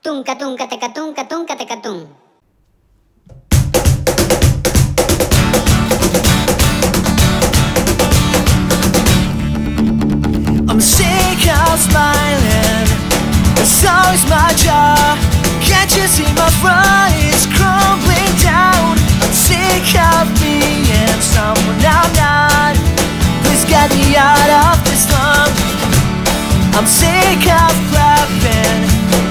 Tunca, tunca, teca, tunca, tunca, teca, tum. I'm sick of smiling. It's always my job. Can't you see my front is crumbling down? I'm sick of being someone I'm not. Please get me out of this slump. I'm sick of clapping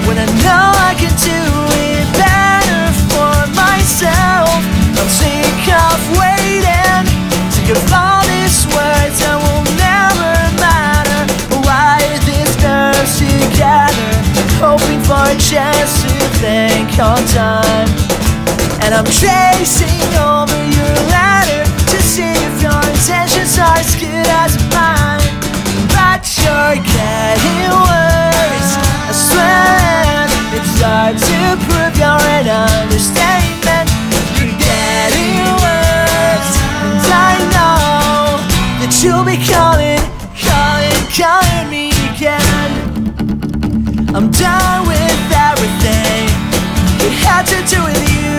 When I know I can do it better for myself. I'm sick of waiting Sick of all these words that will never matter. Why are these nerves together Hoping for a chance to think on time. And I'm tracing over your letter I'm done with everything. It had to do with you.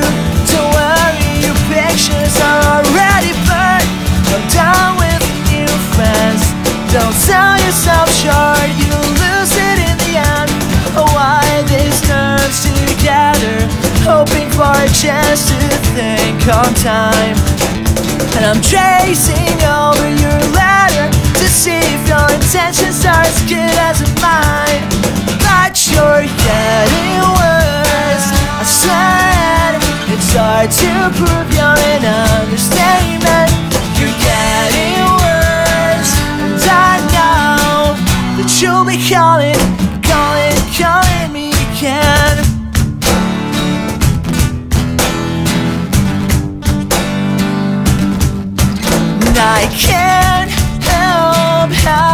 Don't worry, your pictures are already burned. I'm done with new friends. Don't sell yourself short You'll lose it in the end. Oh, why these nerves together? Hoping for a chance to think on time. And I'm tracing over your to prove you're an understatement. You're getting worse. And I know that you'll be calling, calling, calling me again. And I can't help how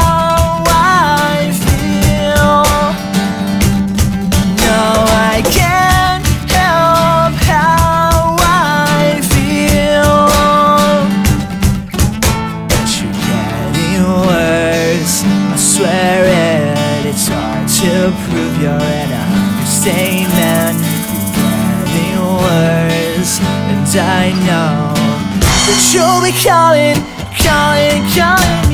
swear it. It's hard to prove you're an understatement. You're getting worse, and I know that you'll be calling, calling, calling